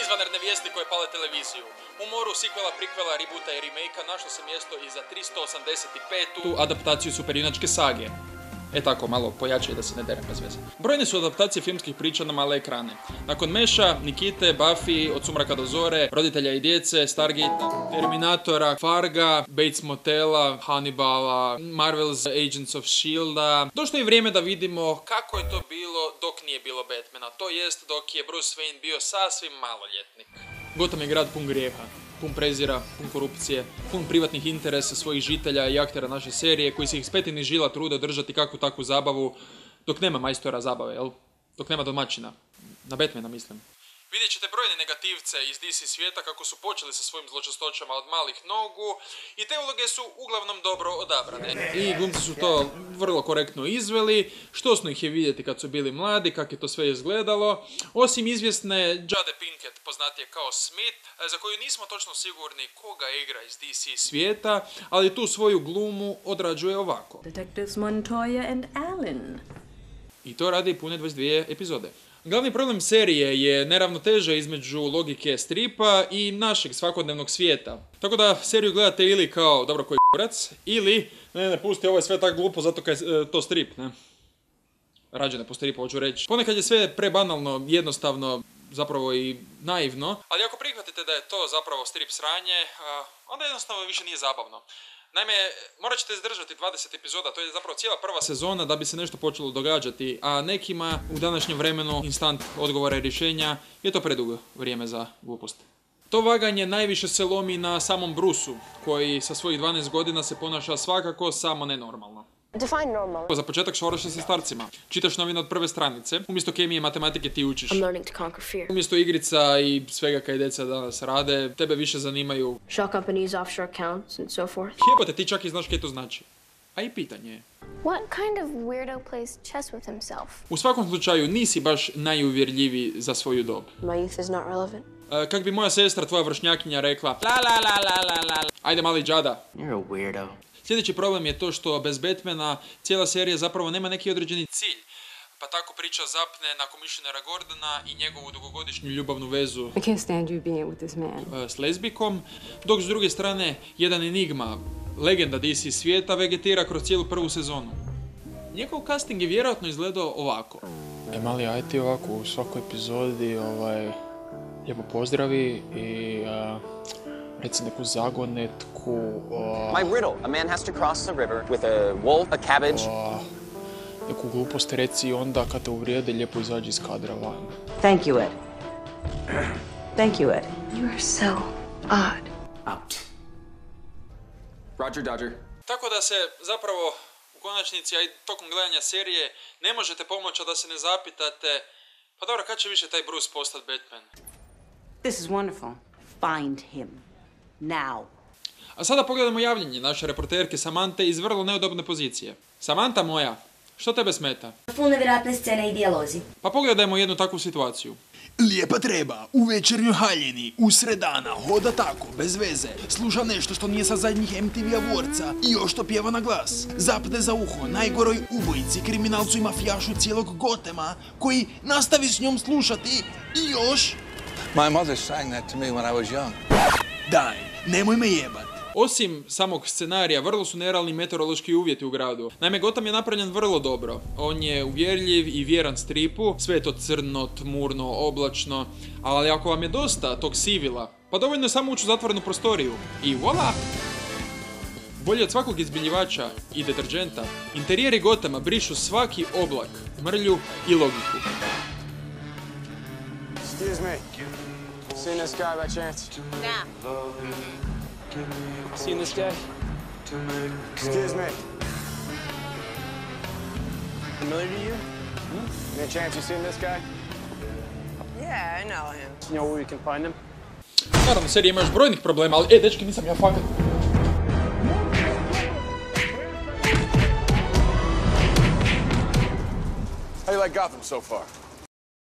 Izvanredne vijesti koje pale televiziju. U moru sikvela, prikvela, rebuta i remakea našlo se mjesto i za 385. adaptaciju superjunačke sage. E tako, malo pojačaj da se ne derem bez veze. Brojne su adaptacije filmskih priča na male ekrane. Nakon Meša, Nikite, Buffy, Od sumraka do zore, Roditelja i djece, Stargate, Terminatora, Farga, Bates Motela, Hannibala, Marvel's Agents of S.H.I.E.L.D.-a. Došlo je vrijeme da vidimo kako je to bilo dok nije bilo Batmana. To jest dok je Bruce Wayne bio sasvim maloljetnik. Gotham je grad pun grijeha, pun prezira, pun korupcije, pun privatnih interesa svojih žitelja i aktera naše serije koji se ih s petinih žila trude održati kakvu takvu zabavu dok nema majstora zabave, jel? Dok nema domaćina. Na Batmana mislim. Vidjet ćete brojne negativce iz DC svijeta kako su počeli sa svojim zločestoćama od malih nogu i te uloge su uglavnom dobro odabrane. I glumci su to vrlo korektno izveli, što smo ih je vidjeti kad su bili mladi, kako je to sve izgledalo, osim izvjesne Jade Pinkett, poznatije kao Smith, za koju nismo točno sigurni koga igra iz DC svijeta, ali tu svoju glumu odrađuje ovako. Detectives Montoya and Allen. I to radi pune 22 epizode. Glavni problem serije je neravnoteža između logike stripa i našeg svakodnevnog svijeta. Tako da seriju gledate ili kao dobro koji kurac, ili ne, ne, pusti, ovo je sve tako glupo zato kaj je to strip, ne. Rađe ne po stripu, hoću reći. Ponekad je sve prebanalno, jednostavno, zapravo i naivno, ali ako prihvatite da je to zapravo strip sranje, onda jednostavno više nije zabavno. Naime, morat ćete izdržati 20 epizoda, to je zapravo cijela prva sezona da bi se nešto počelo događati, a nekima u današnjem vremenu instant odgovora i rješenja je to predugo vrijeme za glupost. To vaganje najviše se lomi na samom Brusu, koji sa svojih 12 godina se ponaša svakako samo nenormalno. Define normal. Za početak šoraš se sa starcima. Čitaš novine od prve stranice, umjesto kemije i matematike ti učiš. I'm learning to conquer fear. Umjesto igrica i svega kaj djeca danas rade, tebe više zanimaju Shell companies, offshore accounts, and so forth. Jebote, ti čak i znaš kaj to znači. A i pitanje je. What kind of weirdo plays chess with himself? U svakom slučaju nisi baš najuvjerljiviji za svoju dob. My youth is not relevant. E, kak bi moja sestra, tvoja vršnjakinja, rekla la la la la la la la. Ajde mali džada. You're a weirdo. Sljedeći problem je to što bez Batmana cijela serija zapravo nema neki određeni cilj. Pa tako priča zapne na komisionera Gordona i njegovu dugogodišnju ljubavnu vezu I can't stand you being with this man. e, s lezbikom, dok s druge strane jedan enigma, legenda DC svijeta, vegetira kroz cijelu prvu sezonu. Njegov casting je vjerojatno izgledao ovako. E, mali, aj ti ovako u svakoj epizodi ovaj, lijepo pozdravi i a, neku zagonetku, a, My riddle. A man has to cross the river with a wolf, a cabbage. neku glupost reci i onda kad te uvrijede lijepo izađi iz kadra van. Thank you, Ed. Thank you, Ed. You are so odd. Out. Roger Dodger. Tako da se zapravo u konačnici, a i tokom gledanja serije, ne možete pomoći da se ne zapitate pa dobro, kad će više taj Bruce postati Batman? This is wonderful. Find him. Now. A sada pogledamo javljanje naše reporterke Samante iz vrlo neudobne pozicije. Samanta moja, što tebe smeta? Full nevjerojatne scene i dijalozi. Pa pogledajmo jednu takvu situaciju. Lijepa treba, u večernjoj haljini, usred dana, hoda tako, bez veze, sluša nešto što nije sa zadnjih MTV Awardsa i još to pjeva na glas. Zapne za uho najgoroj ubojici, kriminalcu i mafijašu cijelog Gotema, koji nastavi s njom slušati i još... My mother sang that to me when I was young. Daj, nemoj me jebat. Osim samog scenarija, vrlo su nerealni meteorološki uvjeti u gradu. Naime, Gotham je napravljen vrlo dobro. On je uvjerljiv i vjeran stripu, sve je to crno, tmurno, oblačno, ali ako vam je dosta tog sivila, pa dovoljno je samo ući u zatvorenu prostoriju. I voila! Bolje od svakog izbiljivača i deterđenta, interijeri Gothama brišu svaki oblak, mrlju i logiku. Excuse me. Seen this guy by chance? Nah. Seen this guy? Excuse me. Familiar to you? Hmm? Any chance you seen this guy? Yeah, I know him. You know where we can find him? Naravno, serija ima još brojnih problema, ali e, dečki, nisam ja fakat... How you like Gotham so far?